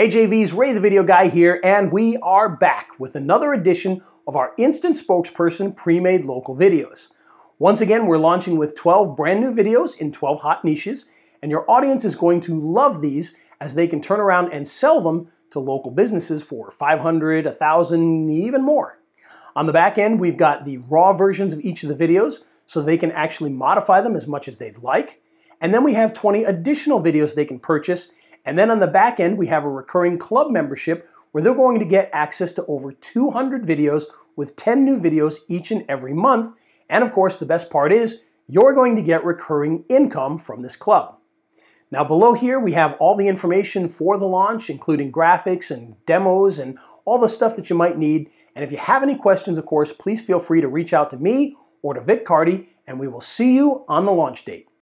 Hey JVs, Ray the Video Guy here, and we are back with another edition of our Instant Spokesperson pre-made local videos. Once again, we're launching with 12 brand new videos in 12 hot niches, and your audience is going to love these as they can turn around and sell them to local businesses for 500, 1000, even more. On the back end, we've got the raw versions of each of the videos so they can actually modify them as much as they'd like. And then we have 20 additional videos they can purchase and then on the back end, we have a recurring club membership where they're going to get access to over 200 videos with 10 new videos each and every month. And of course, the best part is you're going to get recurring income from this club. Now below here, we have all the information for the launch, including graphics and demos and all the stuff that you might need. And if you have any questions, of course, please feel free to reach out to me or to Vic Carty, and we will see you on the launch date.